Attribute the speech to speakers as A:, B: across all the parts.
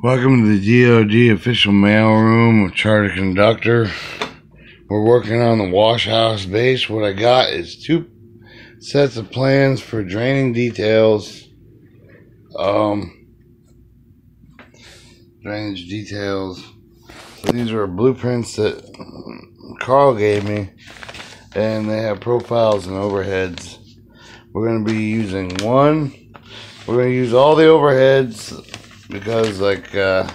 A: Welcome to the DoD official mailroom with Charter Conductor. We're working on the wash house base. What I got is two sets of plans for draining details. Um, drainage details. So these are blueprints that Carl gave me, and they have profiles and overheads. We're going to be using one. We're going to use all the overheads because like uh,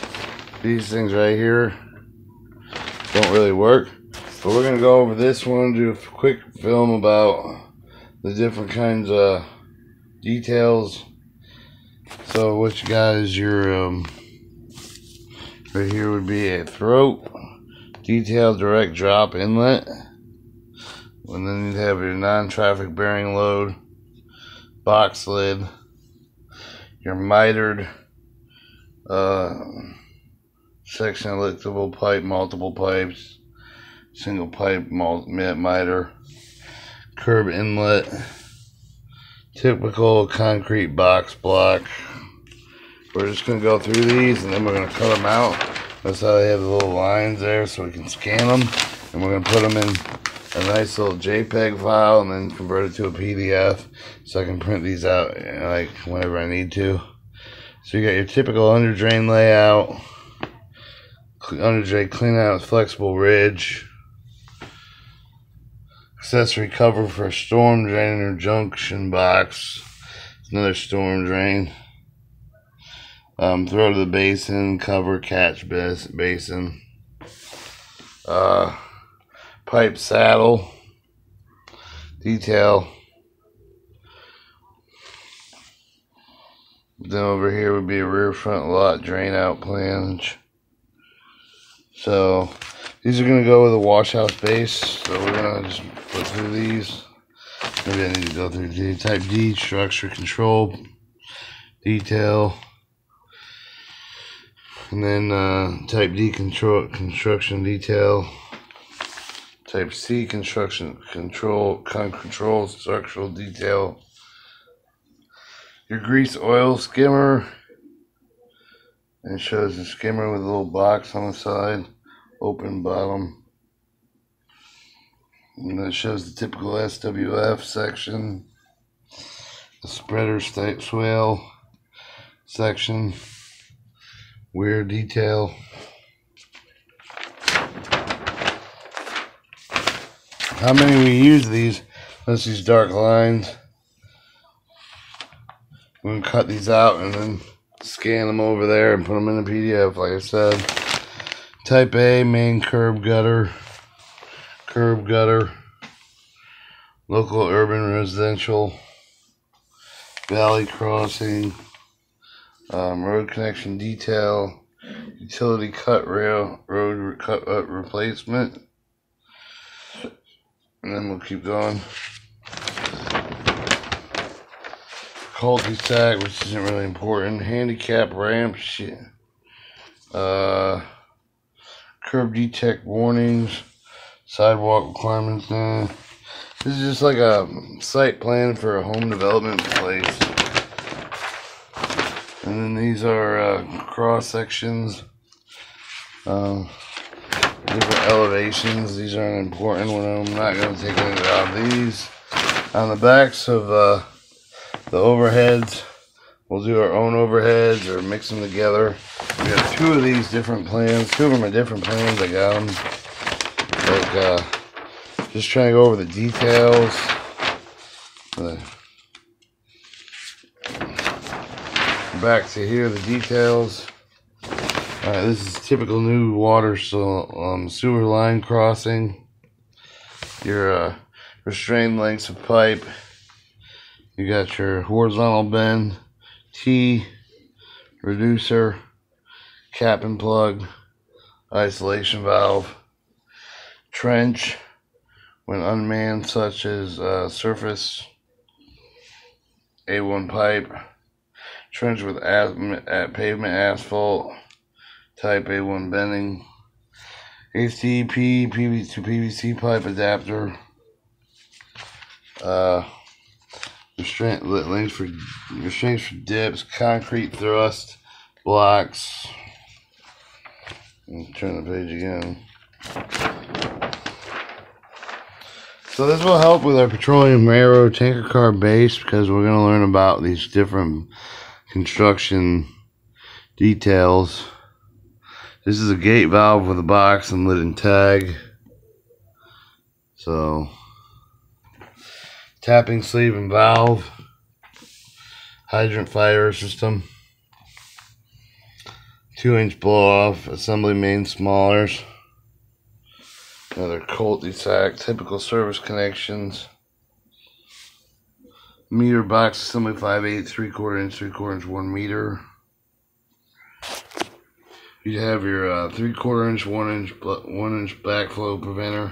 A: these things right here don't really work. But we're gonna go over this one, do a quick film about the different kinds of details. So what you got is your um, right here would be a throat, detail direct drop inlet, and then you'd have your non-traffic bearing load, box lid, your mitered uh, section electrical pipe, multiple pipes, single pipe, miter, curb inlet, typical concrete box block. We're just going to go through these and then we're going to cut them out. That's how they have the little lines there so we can scan them. And we're going to put them in a nice little JPEG file and then convert it to a PDF so I can print these out like whenever I need to. So you got your typical under drain layout, under drain clean out flexible ridge, accessory cover for storm drain or junction box, another storm drain, um, throw to the basin, cover catch basin, uh, pipe saddle, detail, Then over here would be a rear front lot drain out plunge. So these are gonna go with a wash house base. So we're gonna just put through these. Maybe I need to go through type D structure control detail. And then uh, type D control construction detail. Type C construction control con control structural detail your grease oil skimmer. And shows the skimmer with a little box on the side, open bottom. And it shows the typical SWF section, the spreader swale section, weird detail. How many we use these? That's these dark lines. I'm gonna cut these out and then scan them over there and put them in a PDF, like I said. Type A, main curb gutter, curb gutter, local urban residential, valley crossing, um, road connection detail, utility cut rail, road cut uh, replacement. And then we'll keep going. Cul-de-sac, which isn't really important. Handicap ramp, shit. Uh, curb detect warnings, sidewalk requirements. Nah. This is just like a site plan for a home development place. And then these are uh, cross sections, um, different elevations. These aren't important. When I'm not going to take any of these. On the backs of uh, the overheads. We'll do our own overheads or mix them together. We have two of these different plans. Two of them are different plans. I got them. Like, uh, just trying to go over the details. back to here, the details. Alright, this is typical new water so um, sewer line crossing. Your uh, restrained lengths of pipe. You got your horizontal bend, T, reducer, cap and plug, isolation valve, trench. When unmanned such as uh, surface, A1 pipe, trench with at pavement asphalt, type A1 bending, HDP PV to PVC pipe adapter, uh, Restraint links for restraints for dips, concrete thrust, blocks, turn the page again. So this will help with our petroleum railroad tanker car base because we're going to learn about these different construction details. This is a gate valve with a box and lid and tag. So tapping sleeve and valve, hydrant fire system, two inch blow off, assembly main smallers. Another Colt de typical service connections. Meter box assembly 5 8 3 quarter inch, 3 quarter inch, 1 meter. You have your uh, 3 quarter inch, 1 inch, 1 inch backflow preventer.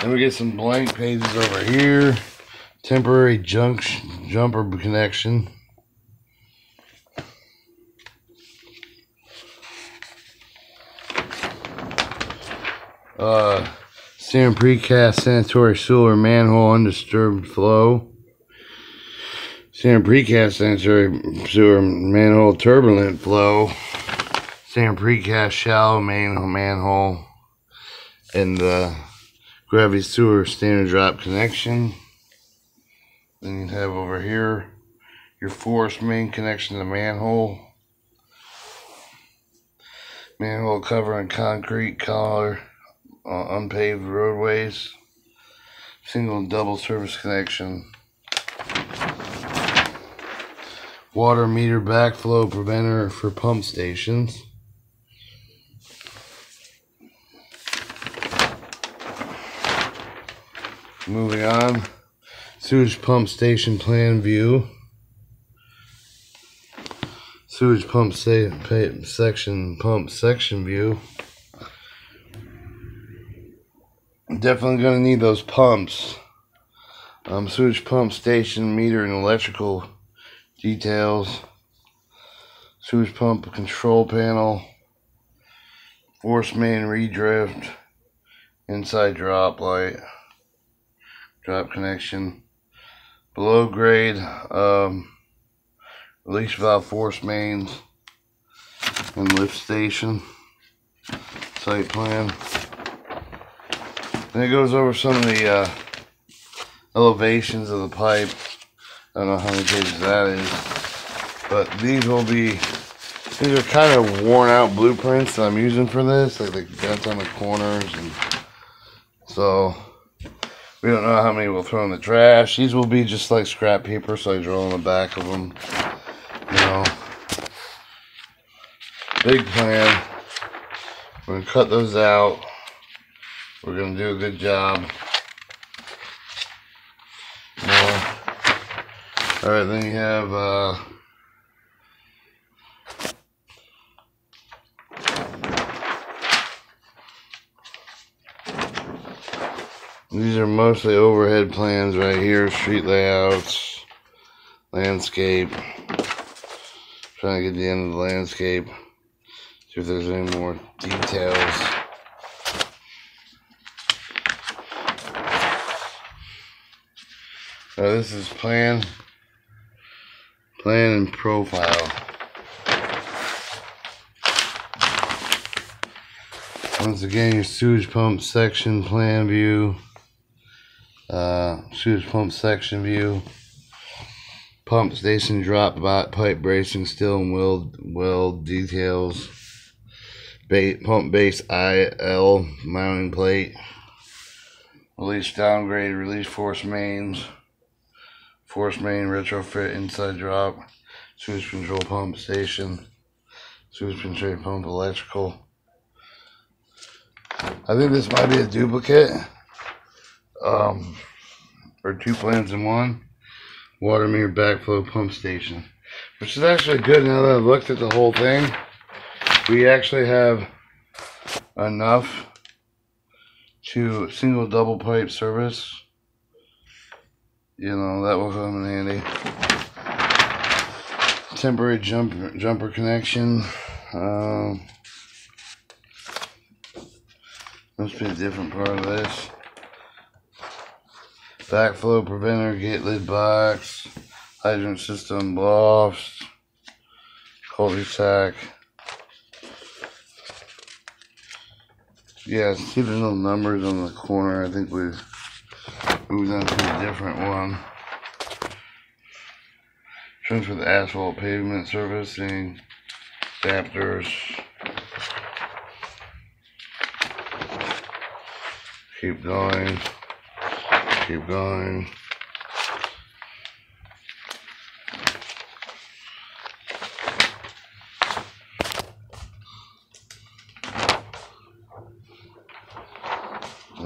A: Then we get some blank pages over here. Temporary junk jumper connection. Uh, Sand precast sanitary sewer manhole undisturbed flow. Sand precast sanitary sewer manhole turbulent flow. Sand precast shallow main manhole. And the gravity sewer standard drop connection. Then you have over here your force main connection to the manhole. Manhole cover and concrete collar uh, unpaved roadways, single and double service connection, water meter backflow preventer for pump stations. Moving on, sewage pump station plan view. Sewage pump section pump section view. definitely going to need those pumps. Um, sewage pump station meter and electrical details. Sewage pump control panel. Force main retrofit. Inside drop light. Drop connection. Below grade um, release valve force mains and lift station. Site plan. And it goes over some of the uh, elevations of the pipe. I don't know how many pages that is. But these will be, these are kind of worn out blueprints that I'm using for this. Like the dents on the corners. and So, we don't know how many we'll throw in the trash. These will be just like scrap paper, so I draw on the back of them. You know. Big plan. We're to cut those out. We're to do a good job. More. Alright, then you have, uh, These are mostly overhead plans right here, street layouts, landscape. Trying to get the end of the landscape. See if there's any more details. So this is plan, plan and profile. Once again, your sewage pump section plan view, uh, pump section view, pump station drop bot pipe bracing, steel and weld, weld details, bait, pump base IL mounting plate, release downgrade, release force mains, force main retrofit inside drop, sewage control pump station, sewage control pump electrical. I think this might be a duplicate, um, or two plans in one. Water meter backflow pump station, which is actually good now that I've looked at the whole thing. We actually have enough to single double pipe service you know, that will come in handy. Temporary jumper, jumper connection. Um, must be a different part of this. Backflow preventer, gate lid box, hydrant system, lofts, cul-de-sac. Yeah, see there's no numbers on the corner. I think we've moved on to a different one. Trims with asphalt pavement servicing, adapters. Keep going. Keep going.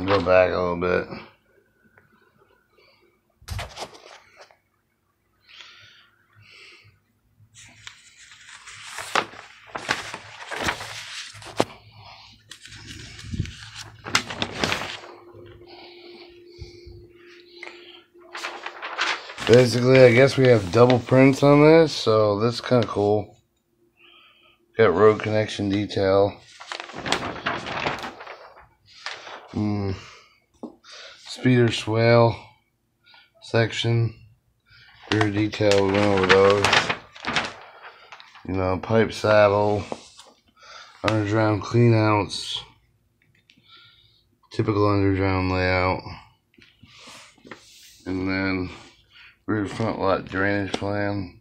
A: Go back a little bit. Basically, I guess we have double prints on this, so that's kind of cool. Got road connection detail. Mm. Spreader swale section. Rear detail, we went over those. You know, pipe saddle. Underground cleanouts. Typical underground layout. And then rear front lot drainage plan.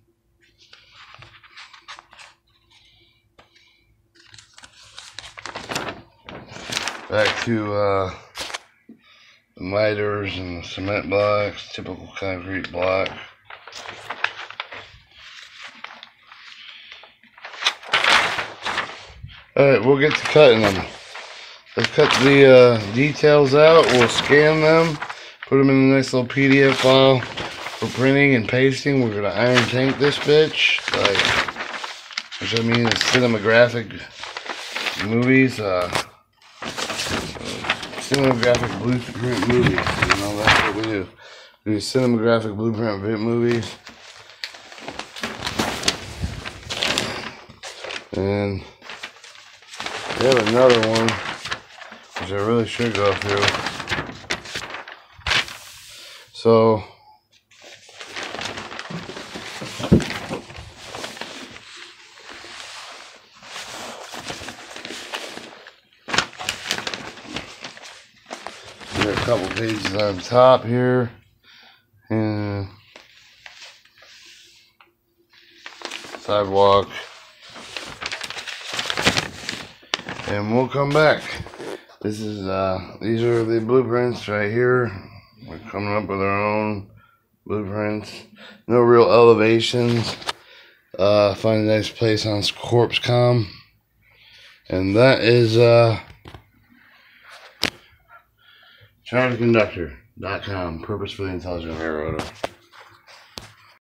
A: Back to uh, the miters and the cement blocks, typical concrete block. Alright, we'll get to cutting them. Let's cut the uh, details out, we'll scan them, put them in a nice little PDF file for printing and pasting. We're gonna iron tank this bitch, like, which I mean is cinematographic movies, uh, cinematographic blueprint movies. You know, that's what we do. We do cinematographic blueprint movies. And we have another one, which I really should go through. So, Got a couple pages on top here. And sidewalk. And we'll come back. This is uh these are the blueprints right here. We're coming up with our own blueprints. No real elevations. Uh find a nice place on Corpscom. And that is uh CharlieConductor.com. Purpose for the Intelligent Railroader.